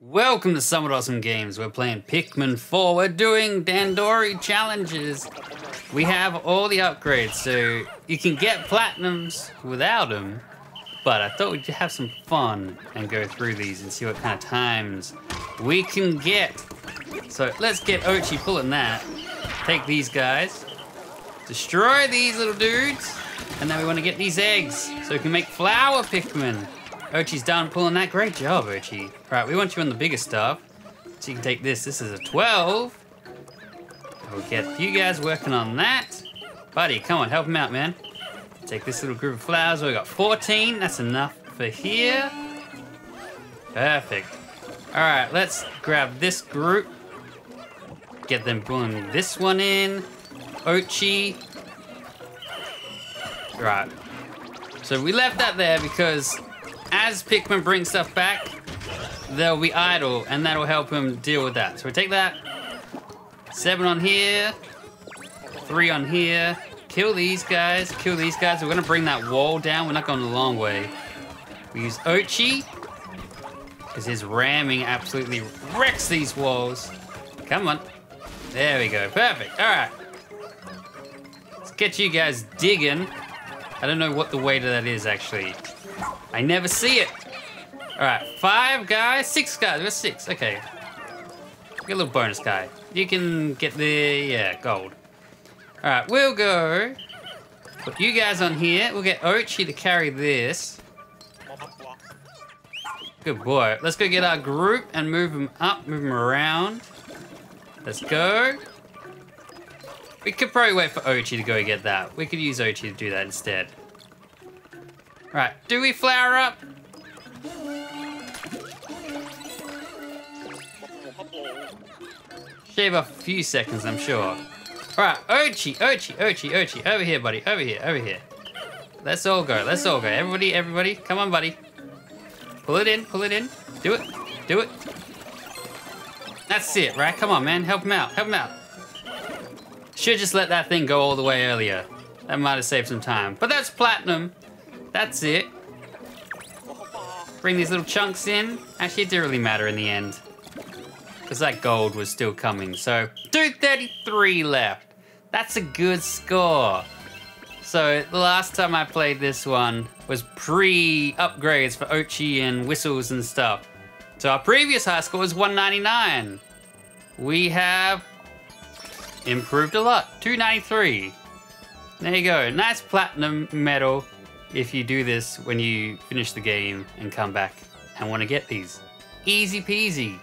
Welcome to Somewhat Awesome Games. We're playing Pikmin 4. We're doing Dandori challenges. We have all the upgrades, so you can get platinums without them. But I thought we'd have some fun and go through these and see what kind of times we can get. So let's get Oatchi pulling that. Take these guys. Destroy these little dudes. And then we want to get these eggs so we can make flower Pikmin. Oatchi's done pulling that. Great job, Oatchi. Right, we want you on the bigger stuff. So you can take this. This is a 12. We'll get you guys working on that. Buddy, come on, help him out, man. Take this little group of flowers. We got 14. That's enough for here. Perfect. All right, let's grab this group. Get them pulling this one in. Oatchi. Right. So we left that there because as Pikmin bring stuff back, they'll be idle, and that'll help him deal with that. So we take that. Seven on here. Three on here. Kill these guys. Kill these guys. We're going to bring that wall down. We're not going the long way. We use Oatchi. Because his ramming absolutely wrecks these walls. Come on. There we go. Perfect. All right. Let's get you guys digging. I don't know what the weight of that is, actually. I never see it. All right, five guys, six guys. We're six. Okay. Get a little bonus guy. You can get the yeah gold. All right, we'll go. Put you guys on here. We'll get Oatchi to carry this. Good boy. Let's go get our group and move them up, move them around. Let's go. We could probably wait for Oatchi to go get that. We could use Oatchi to do that instead. Right, do we flower up? Shave a few seconds, I'm sure. Alright, Oatchi, Oatchi, Oatchi, Oatchi. Over here, buddy. Over here, over here. Let's all go. Let's all go. Everybody, everybody. Come on, buddy. Pull it in, pull it in. Do it. Do it. That's it, right? Come on, man. Help him out. Help him out. Should just let that thing go all the way earlier. That might have saved some time. But that's platinum. That's it. Bring these little chunks in. Actually, it didn't really matter in the end. Because that gold was still coming. So, 233 left. That's a good score. So, the last time I played this one was pre-upgrades for Oatchi and whistles and stuff. So our previous high score was 199. We have improved a lot. 293. There you go. Nice platinum medal if you do this when you finish the game and come back and want to get these. Easy peasy.